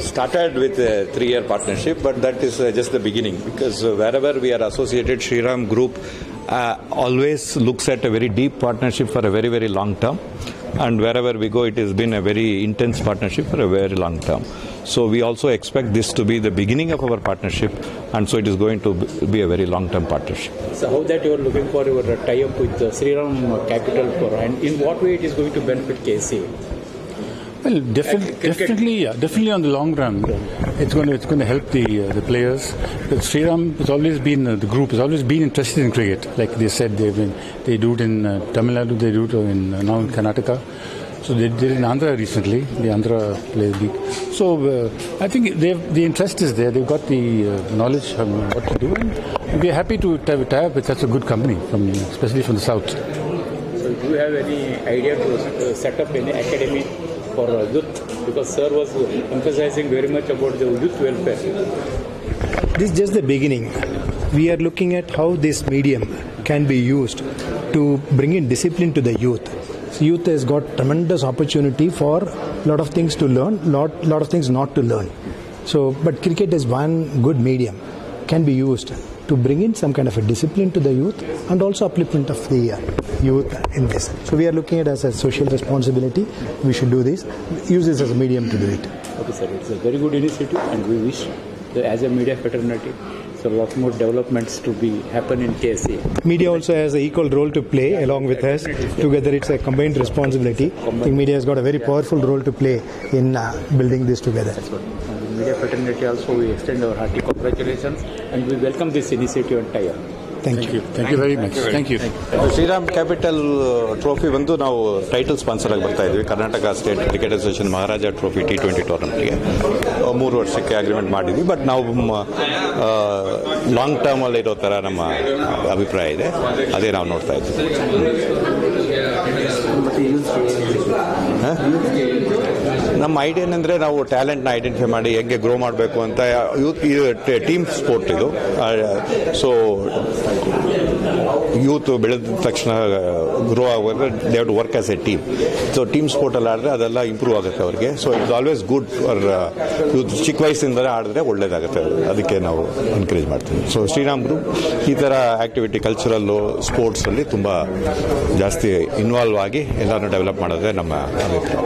started with a three-year partnership, but that is uh, just the beginning because uh, wherever we are associated, Shriram Group uh, always looks at a very deep partnership for a very, very long term. And wherever we go, it has been a very intense partnership for a very long term. So we also expect this to be the beginning of our partnership, and so it is going to be a very long-term partnership. So how that you are looking for your uh, tie-up with Shriram Capital for, and in what way it is going to benefit KC? Well, defi- definitely, yeah, definitely on the long run, it's going to it's going to help the uh, the players. But Shriram has always been uh, the group has always been interested in cricket. Like they said, they've been they do it in uh, Tamil Nadu, they do it in uh, now in Karnataka. So they did it in Andhra recently, the Andhra Players League. So uh, I think the interest is there. They've got the uh, knowledge on what to do, and we're happy to tie, tie up with such a good company, from especially from the south. So do you have any idea to uh, set up any academy for youth? Because sir was emphasizing very much about the youth welfare. This is just the beginning. We are looking at how this medium can be used to bring in discipline to the youth. So youth has got tremendous opportunity for a lot of things to learn, lot lot of things not to learn. So, but cricket is one good medium can be used to bring in some kind of a discipline to the youth and also upliftment of the uh, youth in this. So we are looking at it as a social responsibility. We should do this. Use this as a medium to do it. Okay, sir, it's a very good initiative, and we wish, the, as a media fraternity, so a lot more developments to be happen in KSA. Media also has an equal role to play along with us. Together, it's a combined responsibility. I think media has got a very powerful role to play in uh, building this together. media fraternity also we extend our hearty congratulations and we welcome this initiative entire. Thank you very much thank you Shriram capital uh, trophy ಬಂದು ನಾವು title sponsor ಆಗಿ ಬರ್ತಾ ಇದ್ವಿ Karnataka state cricket association Maharaja trophy T twenty ಟೂರ್ನಮೆಂಟ್ಗೆ ಮೂರು ವರ್ಷಕ್ಕೆ agreement ಮಾಡಿದ್ವಿ. But ನಾವು long ಟರ್ಮಲ್ಲಿ ಇರೋ ಥರ ನಮ್ಮ ಅಭಿಪ್ರಾಯ ಇದೆ. ಅದೇ ನಾವು ನೋಡ್ತಾ ಇದ್ದೀವಿ. ನಮ್ಮ ಐಡಿಯಾ ಏನಂದ್ರೆ ನಾವು ಟ್ಯಾಲೆಂಟ್ನ ಐಡೆಂಟಿಫೈ ಮಾಡಿ ಹೆಂಗೆ ಗ್ರೋ ಮಾಡಬೇಕು ಅಂತ, ಯೂತ್ ಟೀಮ್ ಸ್ಪೋರ್ಟ್ ಇದು. ಸೊ ಯೂತ್ ಬೆಳೆದ ತಕ್ಷಣ ಗ್ರೋ ಆಗುವಾಗ they have to work as a team so team ಸ್ಪೋರ್ಟಲ್ಲಿ ಆಡಿದ್ರೆ ಅದೆಲ್ಲ ಇಂಪ್ರೂವ್ ಆಗುತ್ತೆ ಅವ್ರಿಗೆ. So it's always good for youth ಚಿಕ್ಕ ವಯಸ್ಸಿಂದಲೇ ಆಡಿದ್ರೆ ಒಳ್ಳೇದಾಗುತ್ತೆ. ಅದಕ್ಕೆ ನಾವು ಎನ್ಕರೇಜ್ ಮಾಡ್ತೀವಿ. ಸೊ ಶ್ರೀರಾಮ್ ಗ್ರೂಪ್ ಈ ಥರ ಆ್ಯಕ್ಟಿವಿಟಿ ಕಲ್ಚರಲ್ಲು ಸ್ಪೋರ್ಟ್ಸಲ್ಲಿ ತುಂಬ ಜಾಸ್ತಿ ಇನ್ವಾಲ್ವ್ ಆಗಿ ಎಲ್ಲರೂ ಡೆವಲಪ್ ಮಾಡೋದೇ ನಮ್ಮ ಅಭಿಪ್ರಾಯ.